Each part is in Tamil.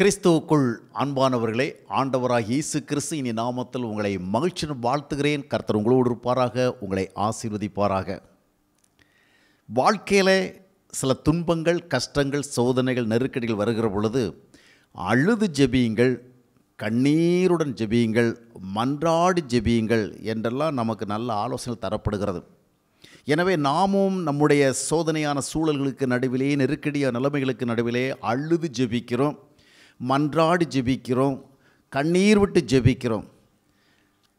கிறிஸ்துவுக்குள் அன்பானவர்களே ஆண்டவராக இயேசு கிறிஸ்து இனி நாமத்தில் உங்களை மகிழ்ச்சியுடன் வாழ்த்துகிறேன். கர்த்தர் உங்களோடு இருப்பாராக உங்களை ஆசீர்வதிப்பாராக. வாழ்க்கையில் சில துன்பங்கள் கஷ்டங்கள் சோதனைகள் நெருக்கடிகள் வருகிற பொழுது அழுது ஜெபியுங்கள் கண்ணீருடன் ஜெபியுங்கள் மன்றாடி ஜெபியுங்கள் என்றெல்லாம் நமக்கு நல்ல ஆலோசனை தரப்படுகிறது. எனவே நாமும் நம்முடைய சோதனையான சூழல்களுக்கு நடுவிலே நெருக்கடியான நிலைமைகளுக்கு நடுவிலே அழுது ஜெபிக்கிறோம். மன்றாடி ஜெபிக்கிறோம் கண்ணீர் விட்டு ஜெபிக்கிறோம்.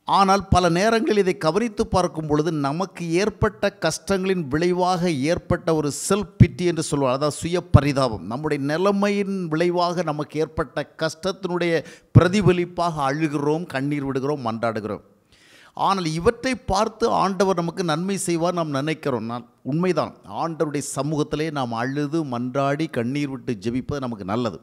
ஆனால் பல நேரங்களில் இதை கவனித்து பார்க்கும் பொழுது நமக்கு ஏற்பட்ட கஷ்டங்களின் விளைவாக ஏற்பட்ட ஒரு செல்ஃப் பிட்டி என்று சொல்வார். அதாவது சுய பரிதாபம் நம்முடைய நிலைமையின் விளைவாக நமக்கு ஏற்பட்ட கஷ்டத்தினுடைய பிரதிபலிப்பாக அழுகிறோம் கண்ணீர் விடுகிறோம் மன்றாடுகிறோம். ஆனால் இவற்றை பார்த்து ஆண்டவர் நமக்கு நன்மை செய்வார் நாம் நினைக்கிறோம். நான் உண்மைதான். ஆண்டவருடைய சமூகத்திலே நாம் அழுது மன்றாடி கண்ணீர் விட்டு ஜெபிப்பது நமக்கு நல்லது.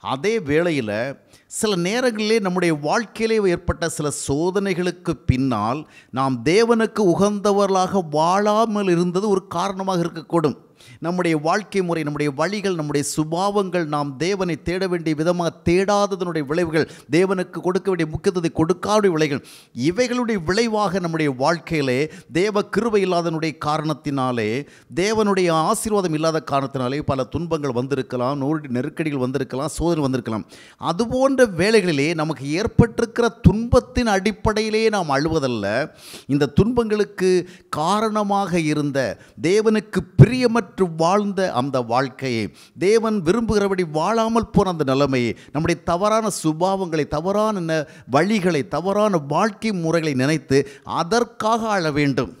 அதே வேளையில் சில நேரங்களிலே நம்முடைய வாழ்க்கையிலே ஏற்பட்ட சில சோதனைகளுக்கு பின்னால் நாம் தேவனுக்கு உகந்தவர்களாக வாழாமல் இருந்தது ஒரு காரணமாக இருக்கக்கூடும். நம்முடைய வாழ்க்கை முறை நம்முடைய வழிகள் நம்முடைய சுபாவங்கள் நாம் தேவனை தேட வேண்டிய விதமாக தேடாததனுடைய விளைவுகள் தேவனுக்கு கொடுக்க வேண்டிய முக்கியத்துவத்தை கொடுக்காத விளைவுகள் இவைகளுடைய விளைவாக நம்முடைய வாழ்க்கையிலே தேவ கிருவை இல்லாதனுடைய காரணத்தினாலே தேவனுடைய ஆசீர்வாதம் இல்லாத காரணத்தினாலே பல துன்பங்கள் வந்திருக்கலாம் நோடி நெருக்கடிகள் வந்திருக்கலாம் சோதனை வந்திருக்கலாம். அதுபோன்ற வேலைகளிலே நமக்கு ஏற்பட்டிருக்கிற துன்பத்தின் அடிப்படையிலே நாம் அழுவதல்ல. இந்த துன்பங்களுக்கு காரணமாக இருந்த தேவனுக்கு பிரியமற்ற வாழ்ந்த அந்த வாழ்க்கையை தேவன் விரும்புகிறபடி வாழாமல் போன அந்த நிலைமையை நம்முடைய தவறான சுபாவங்களை தவறான வழிகளை தவறான வாழ்க்கை முறைகளை நினைத்து அதற்காக ஆள வேண்டும்.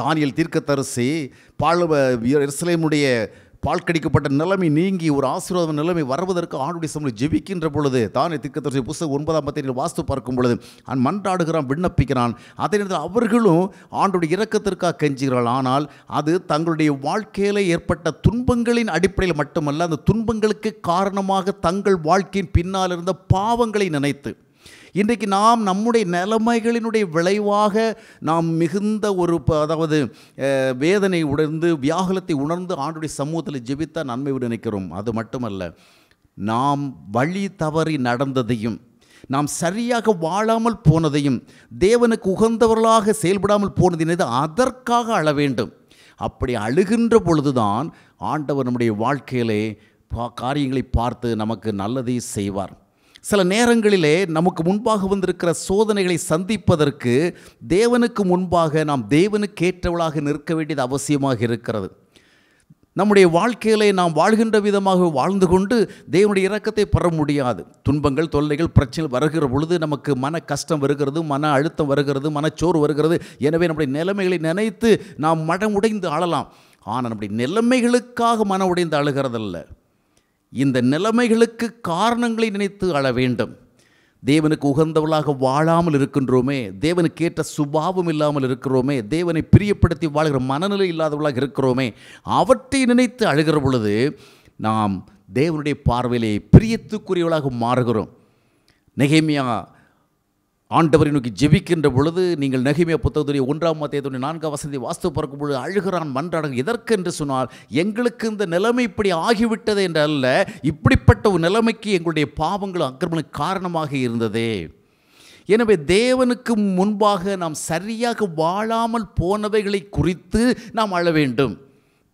தானியல் தீர்க்கத்தரசி பால் எருசலேமுடைய பால் கடிக்கப்பட்ட நிலைமை நீங்கி ஒரு ஆசீர்வாத நிலைமை வருவதற்கு ஆண்டுடைய சமூகம் ஜெபிக்கின்ற பொழுது தானே திக்கத்தரசி புஸ்தகம் ஒன்பதாம் பத்திரிகை வாஸ்து பார்க்கும் பொழுது அவன் மன்றாடுகிறான் விண்ணப்பிக்கிறான். அதே நேரத்தில் அவர்களும் ஆண்டுடைய இரக்கத்திற்காக கெஞ்சுகிறாள் ஆனால் அது தங்களுடைய வாழ்க்கையில் ஏற்பட்ட துன்பங்களின் அடிப்படையில் மட்டுமல்ல அந்த துன்பங்களுக்கு காரணமாக தங்கள் வாழ்க்கையின் பின்னால் இருந்த பாவங்களை நினைத்து இன்றைக்கு நாம் நம்முடைய நிலைமைகளினுடைய விளைவாக நாம் மிகுந்த ஒரு அதாவது வேதனை உணர்ந்து வியாகுலத்தை உணர்ந்து ஆண்டுடைய சமூகத்தில் ஜெபித்தா நன்மை விட நினைக்கிறோம். அது மட்டுமல்ல நாம் வழி தவறி நடந்ததையும் நாம் சரியாக வாழாமல் போனதையும் தேவனுக்கு உகந்தவர்களாக செயல்படாமல் போனதினது அதற்காக அழ வேண்டும். அப்படி அழுகின்ற பொழுதுதான் ஆண்டவர் நம்முடைய வாழ்க்கையிலே பா காரியங்களை பார்த்து நமக்கு நல்லதை செய்வார். சில நேரங்களிலே நமக்கு முன்பாக வந்திருக்கிற சோதனைகளை சந்திப்பதற்கு தேவனுக்கு முன்பாக நாம் தேவனுக்கு ஏற்றவளாக நிற்க வேண்டியது அவசியமாக இருக்கிறது. நம்முடைய வாழ்க்கையிலே நாம் வாழ்கின்ற விதமாக வாழ்ந்து கொண்டு தேவனுடைய இறக்கத்தை பெற முடியாது. துன்பங்கள் தொல்லைகள் பிரச்சனைகள் வருகிற பொழுது நமக்கு மன கஷ்டம் வருகிறது மன அழுத்தம் வருகிறது மனச்சோறு வருகிறது. எனவே நம்முடைய நிலைமைகளை நினைத்து நாம் மனம் உடைந்து ஆளலாம் ஆனால் நம்முடைய நிலைமைகளுக்காக மன உடைந்து அழுகிறதல்ல. இந்த நிலைமைகளுக்கு காரணங்களை நினைத்து அழ வேண்டும். தேவனுக்கு உகந்தவளாக வாழாமல் இருக்கின்றோமே தேவனுக்கு ஏற்ற சுபாவம் இல்லாமல் இருக்கிறோமே தேவனை பிரியப்படுத்தி வாழ்கிற மனநிலை இல்லாதவளாக இருக்கிறோமே அவற்றை நினைத்து அழுகிற பொழுது நாம் தேவனுடைய பார்வையிலே பிரியத்துக்குரியவளாக மாறுகிறோம். நெகைமையாக ஆண்டவரை நோக்கி ஜெபிக்கின்ற பொழுது நீங்கள் நெகிமியா புத்தகத்துடைய ஒன்றாம் மத்தியத்துடைய நான்காம் வசதி வாஸ்து பார்க்கும் பொழுது அழுகிறான் மன்றாடன் எதற்கு என்று சொன்னால் எங்களுக்கு இந்த நிலைமை இப்படி ஆகிவிட்டது என்று அல்ல இப்படிப்பட்ட ஒரு நிலைமைக்கு எங்களுடைய பாவங்களும் அக்கிரமங்களும் காரணமாக இருந்ததே. எனவே தேவனுக்கு முன்பாக நாம் சரியாக வாழாமல் போனவைகளை குறித்து நாம் அழ வேண்டும்.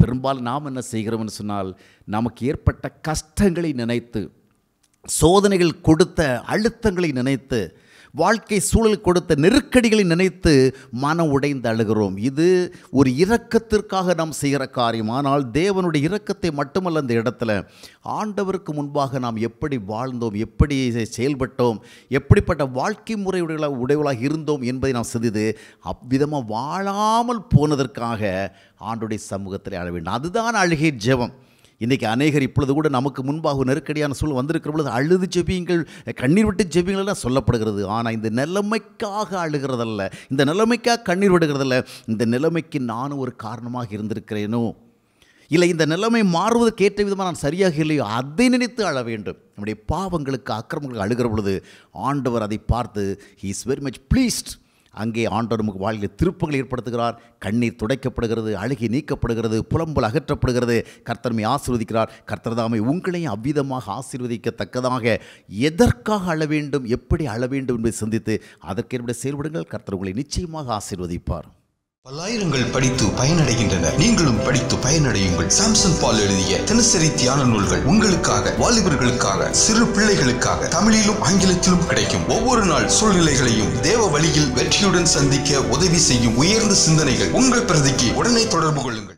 பெரும்பாலும் நாம் என்ன செய்கிறோம்னு சொன்னால் நமக்கு ஏற்பட்ட கஷ்டங்களை நினைத்து சோதனைகள் கொடுத்த அழுத்தங்களை நினைத்து வாழ்க்கை சூழல் கொடுத்த நெருக்கடிகளை நினைத்து மனம் உடைந்து அழுகிறோம். இது ஒரு இரக்கத்திற்காக நாம் செய்கிற காரியம். ஆனால் தேவனுடைய இரக்கத்தை மட்டுமல்ல அந்த இடத்துல. ஆண்டவருக்கு முன்பாக நாம் எப்படி வாழ்ந்தோம் எப்படி செயல்பட்டோம் எப்படிப்பட்ட வாழ்க்கை முறையுடையவர்களாக உடையவளாக இருந்தோம் என்பதை நாம் சிந்தித்து அவ்விதமாக வாழாமல் போனதற்காக ஆண்டுடைய சமூகத்தில் அழ வேண்டும். அதுதான் அழுகை ஜெபம். இன்றைக்கி அநேகர் இப்பொழுது கூட நமக்கு முன்பாக நெருக்கடியான சூழல் வந்திருக்கிற பொழுது அழுது ஜெபியுங்கள் கண்ணீர் விட்டு ஜெபிங்கள்லாம் சொல்லப்படுகிறது. ஆனால் இந்த நிலைமைக்காக அழுகிறதல்ல. இந்த நிலைமைக்காக கண்ணீர் விடுகிறதல்ல. இந்த நிலைமைக்கு நானும் ஒரு காரணமாக இருந்திருக்கிறேனோ? இல்லை இந்த நிலைமை மாறுவதற்கு ஏற்ற விதமாக நான் சரியாக இல்லையோ? அதை நினைத்து அழ வேண்டும். நம்முடைய பாவங்களுக்கு அக்கிரமங்களுக்கு அழுகிற பொழுது ஆண்டவர் அதை பார்த்து he is very much pleased அங்கே ஆண்டவர் நமக்கு வாழ்வில் திருப்பங்கள் ஏற்படுத்துகிறார். கண்ணீர் துடைக்கப்படுகிறது அழுகி நீக்கப்படுகிறது புலம்பல் அகற்றப்படுகிறது. கர்த்தர்மை ஆசீர்வதிக்கிறார். கர்த்தர்தாமை உங்களையும் அவ்விதமாக ஆசீர்வதிக்கத்தக்கதாக எதற்காக அழ வேண்டும் எப்படி அழ வேண்டும் என்பதை சிந்தித்து அதற்கேற்ப செயல்படுங்கள். கர்த்தர் உங்களை நிச்சயமாக ஆசீர்வதிப்பார். பல்லாயிரங்கள் படித்து பயனடைகின்றனர். நீங்களும் படித்து பயனடையுங்கள். சாம்சன் பால் எழுதிய தினசரி தியான நூல்கள் உங்களுக்காக வாலிபர்களுக்காக சிறு பிள்ளைகளுக்காக தமிழிலும் ஆங்கிலத்திலும் கிடைக்கும். ஒவ்வொரு நாள் சூழ்நிலைகளையும் தேவ வழியில் வெற்றியுடன் சந்திக்க உதவி செய்யும் உயர்ந்த சிந்தனைகள் உங்கள் பிரதிக்கு உடனே தொடர்பு கொள்ளுங்கள்.